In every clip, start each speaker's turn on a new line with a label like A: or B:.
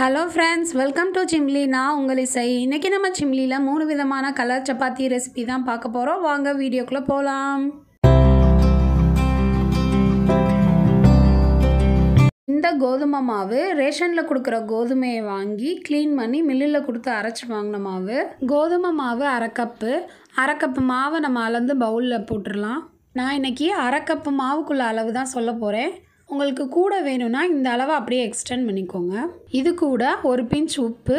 A: hello friends welcome to சிம்லி நான் உங்கள் இசை இன்றைக்கி நம்ம சிம்லியில் மூணு விதமான கலர் சப்பாத்தி ரெசிபி தான் பார்க்க போகிறோம் வாங்க வீடியோக்குள்ளே போகலாம் இந்த கோதுமை மாவு ரேஷனில் கொடுக்குற கோதுமையை வாங்கி க்ளீன் பண்ணி மில்லில் கொடுத்து அரைச்சி வாங்கின மாவு கோதுமை மாவு அரை கப்பு அரை கப்பு மாவை நம்ம அளந்து பவுலில் போட்டுடலாம் நான் இன்றைக்கி அரை கப்பு மாவுக்குள்ள அளவு தான் சொல்ல போகிறேன் உங்களுக்கு கூட வேணும்னா இந்த அளவை அப்படியே எக்ஸ்டெண்ட் பண்ணிக்கோங்க இது கூட ஒரு பிஞ்ச் உப்பு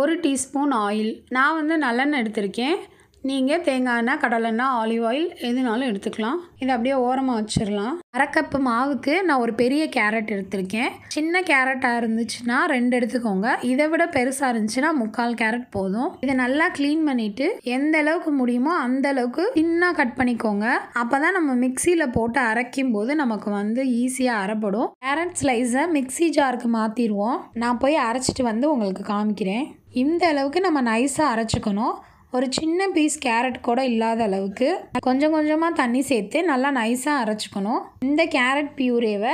A: ஒரு டீஸ்பூன் ஆயில் நான் வந்து நல்லெண்ணெய் எடுத்திருக்கேன் நீங்கள் தேங்காய் எண்ணெய் கடலெண்ணெய் ஆலிவ் ஆயில் எதுனாலும் எடுத்துக்கலாம் இதை அப்படியே ஓரமாக வச்சிடலாம் அரைக்கப்பு மாவுக்கு நான் ஒரு பெரிய கேரட் எடுத்திருக்கேன் சின்ன கேரட்டாக இருந்துச்சுன்னா ரெண்டு எடுத்துக்கோங்க இதை விட பெருசாக இருந்துச்சுன்னா முக்கால் கேரட் போதும் இதை நல்லா க்ளீன் பண்ணிவிட்டு எந்த அளவுக்கு முடியுமோ அந்த அளவுக்கு சின்னாக கட் பண்ணிக்கோங்க அப்போ தான் நம்ம மிக்சியில் போட்டு அரைக்கும் போது நமக்கு வந்து ஈஸியாக அரைப்படும் கேரட் ஸ்லைஸை மிக்சி ஜாருக்கு மாற்றிடுவோம் நான் போய் அரைச்சிட்டு வந்து உங்களுக்கு காமிக்கிறேன் இந்த அளவுக்கு நம்ம நைஸாக அரைச்சிக்கணும் ஒரு சின்ன பீஸ் கேரட் கூட இல்லாத அளவுக்கு கொஞ்சம் கொஞ்சமாக தண்ணி சேர்த்து நல்லா நைஸாக அரைச்சிக்கணும் இந்த கேரட் பியூரேவை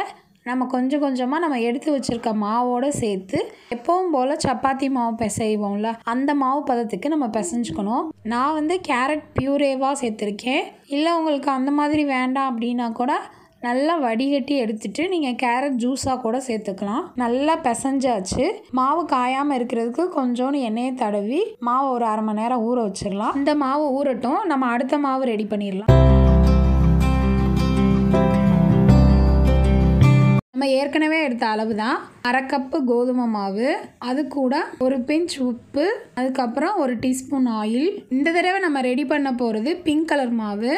A: நம்ம கொஞ்சம் கொஞ்சமாக நம்ம எடுத்து வச்சுருக்க மாவோடு சேர்த்து எப்பவும் போல் சப்பாத்தி மாவு பிசைவோம்ல அந்த மாவு பதத்துக்கு நம்ம பிசைஞ்சுக்கணும் நான் வந்து கேரட் பியூரேவாக சேர்த்துருக்கேன் இல்லை உங்களுக்கு அந்த மாதிரி வேண்டாம் அப்படின்னா கூட நல்லா வடிகட்டி எடுத்துட்டு நீங்கள் கேரட் ஜூஸாக கூட சேர்த்துக்கலாம் நல்லா பிசைஞ்சாச்சு மாவு காயாமல் இருக்கிறதுக்கு கொஞ்சோண்டு எண்ணெயை தடவி மாவை ஒரு அரை மணி நேரம் ஊற வச்சிடலாம் இந்த மாவு ஊறட்டும் நம்ம அடுத்த மாவு ரெடி பண்ணிடலாம் நம்ம ஏற்கனவே எடுத்த அளவு தான் அரை கப்பு கோதுமை மாவு அது கூட ஒரு பிஞ்ச் உப்பு அதுக்கப்புறம் ஒரு டீஸ்பூன் ஆயில் இந்த தடவை நம்ம ரெடி பண்ண போகிறது பிங்க் கலர் மாவு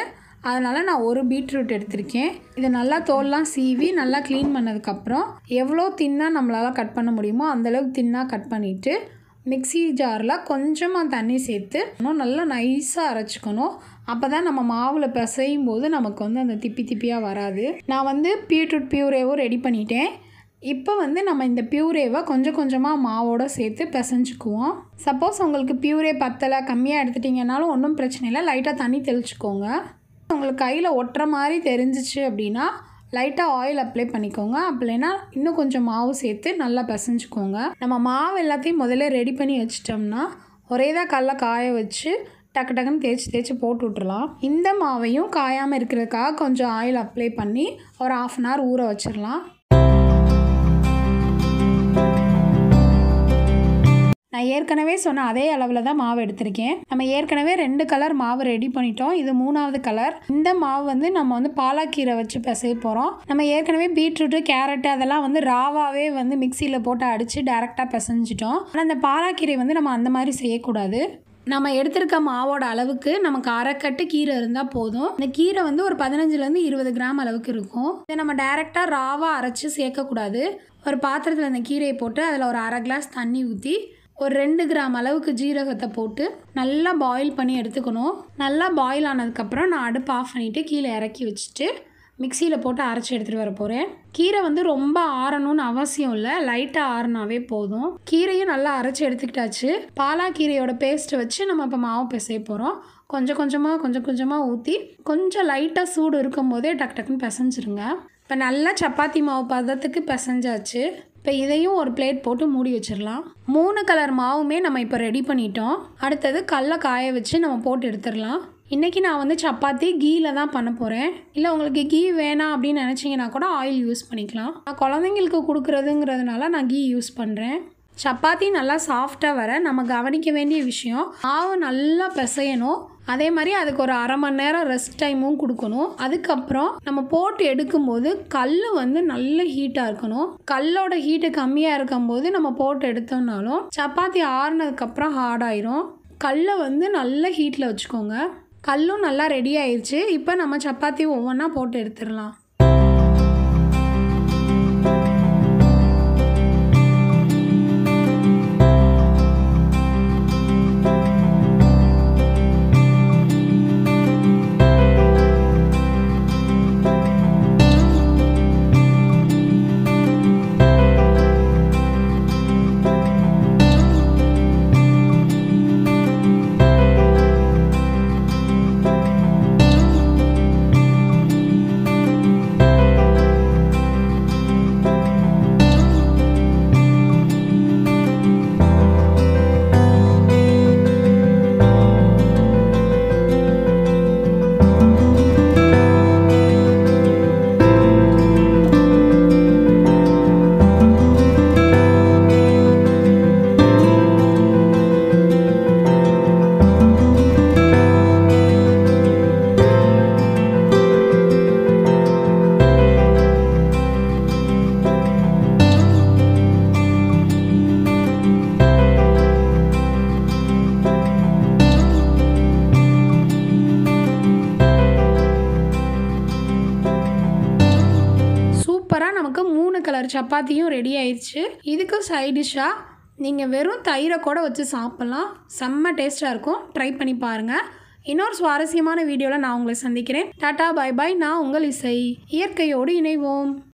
A: அதனால் நான் ஒரு பீட்ரூட் எடுத்திருக்கேன் இதை நல்லா தோல்லாம் சீவி நல்லா க்ளீன் பண்ணதுக்கப்புறம் எவ்வளோ தின்னாக நம்மளால் கட் பண்ண முடியுமோ அந்தளவுக்கு தின்னாக கட் பண்ணிவிட்டு மிக்சி ஜாரில் கொஞ்சமாக தண்ணி சேர்த்து இன்னும் நல்லா நைஸாக அரைச்சிக்கணும் அப்போ தான் நம்ம மாவில் பிசையும் போது நமக்கு வந்து அந்த திப்பி திப்பியாக வராது நான் வந்து பீட்ரூட் பியூரேவும் ரெடி பண்ணிட்டேன் இப்போ வந்து நம்ம இந்த பியூரேவை கொஞ்சம் கொஞ்சமாக மாவோடு சேர்த்து பிசைஞ்சுக்குவோம் சப்போஸ் உங்களுக்கு பியூரே பத்தலை கம்மியாக எடுத்துட்டிங்கனாலும் ஒன்றும் பிரச்சனை இல்லை லைட்டாக தண்ணி தெளிச்சுக்கோங்க உங்களுக்கு கையில் ஒட்டுற மாதிரி தெரிஞ்சிச்சு அப்படின்னா லைட்டாக ஆயில் அப்ளை பண்ணிக்கோங்க அப்படின்னா இன்னும் கொஞ்சம் மாவு சேர்த்து நல்லா பிசைஞ்சுக்கோங்க நம்ம மாவு எல்லாத்தையும் முதல்ல ரெடி பண்ணி வச்சிட்டோம்னா ஒரே தான் கல்ல காய வச்சு டக்கு டக்குன்னு தேய்ச்சி தேய்ச்சி போட்டு விட்டுறலாம் இந்த மாவையும் காயாமல் இருக்கிறதுக்காக கொஞ்சம் ஆயில் அப்ளை பண்ணி ஒரு ஆஃப் அன் ஹவர் ஊற வச்சிடலாம் நான் ஏற்கனவே சொன்ன அதே அளவில் தான் மாவு எடுத்திருக்கேன் நம்ம ஏற்கனவே ரெண்டு கலர் மாவு ரெடி பண்ணிட்டோம் இது மூணாவது கலர் இந்த மாவு வந்து நம்ம வந்து பாலாக்கீரை வச்சு பிசைய போகிறோம் நம்ம ஏற்கனவே பீட்ரூட்டு கேரட்டு அதெல்லாம் வந்து ராவாகவே வந்து மிக்சியில் போட்டு அடித்து டேரெக்டாக பிசைஞ்சிட்டோம் ஆனால் அந்த பாலாக்கீரை வந்து நம்ம அந்த மாதிரி செய்யக்கூடாது நம்ம எடுத்திருக்க மாவோட அளவுக்கு நமக்கு அரைக்கட்டு கீரை இருந்தால் போதும் இந்த கீரை வந்து ஒரு பதினஞ்சுலேருந்து இருபது கிராம் அளவுக்கு இருக்கும் இதை நம்ம டைரெக்டாக ராவாக அரைச்சி சேர்க்கக்கூடாது ஒரு பாத்திரத்தில் அந்த கீரையை போட்டு அதில் ஒரு அரை கிளாஸ் தண்ணி ஊற்றி ஒரு ரெண்டு கிராம் அளவுக்கு ஜீரகத்தை போட்டு நல்லா பாயில் பண்ணி எடுத்துக்கணும் நல்லா பாயில் ஆனதுக்கப்புறம் நான் அடுப்பு ஆஃப் பண்ணிவிட்டு கீழே இறக்கி வச்சுட்டு மிக்சியில் போட்டு அரைச்சி எடுத்துகிட்டு வர போகிறேன் கீரை வந்து ரொம்ப ஆறணும்னு அவசியம் இல்லை லைட்டாக ஆறினாவே போதும் கீரையும் நல்லா அரைச்சி எடுத்துக்கிட்டாச்சு பாலா கீரையோட பேஸ்ட்டை வச்சு நம்ம இப்போ மாவு பிசைய போகிறோம் கொஞ்சம் கொஞ்சமாக கொஞ்சம் கொஞ்சமாக ஊற்றி கொஞ்சம் லைட்டாக சூடு இருக்கும் போதே டக்கு டக்குன்னு பிசைஞ்சிருங்க இப்போ நல்லா சப்பாத்தி மாவு பதத்துக்கு பிசைஞ்சாச்சு இப்போ இதையும் ஒரு பிளேட் போட்டு மூடி வச்சிடலாம் மூணு கலர் மாவுமே நம்ம இப்போ ரெடி பண்ணிட்டோம் அடுத்தது கடல காய வச்சு நம்ம போட்டு எடுத்துடலாம் இன்றைக்கி நான் வந்து சப்பாத்தி கீயில் தான் பண்ண போகிறேன் இல்லை உங்களுக்கு கீ வேணாம் அப்படின்னு நினச்சிங்கன்னா கூட ஆயில் யூஸ் பண்ணிக்கலாம் நான் குழந்தைங்களுக்கு கொடுக்குறதுங்கிறதுனால நான் கீ யூஸ் பண்ணுறேன் சப்பாத்தி நல்லா சாஃப்டாக வர நம்ம கவனிக்க வேண்டிய விஷயம் மாவு நல்லா பிசையணும் அதே மாதிரி அதுக்கு ஒரு அரை மணி நேரம் ரெஸ்ட் டைமும் கொடுக்கணும் அதுக்கப்புறம் நம்ம போட்டு எடுக்கும்போது கல் வந்து நல்ல ஹீட்டாக இருக்கணும் கல்லோட ஹீட்டு கம்மியாக இருக்கும்போது நம்ம போட்டு எடுத்தோம்னாலும் சப்பாத்தி ஆறுனதுக்கப்புறம் ஹார்டாயிரும் கல்லை வந்து நல்ல ஹீட்டில் வச்சுக்கோங்க கல்லும் நல்லா ரெடி ஆயிடுச்சு இப்போ நம்ம சப்பாத்தி ஒவ்வொன்றா போட்டு எடுத்துடலாம் கலர் சப்பாத்தியும் ரெடி ஆயிடுச்சு இதுக்கு சைட் டிஷ்ஷாக நீங்கள் வெறும் தயிரை கூட வச்சு சாப்பிட்லாம் செம்ம டேஸ்ட்டாக இருக்கும் ட்ரை பண்ணி பாருங்கள் இன்னொரு சுவாரஸ்யமான வீடியோவில் நான் உங்களை சந்திக்கிறேன் டாட்டா பாய் பாய் நான் உங்கள் இசை இயற்கையோடு இணைவோம்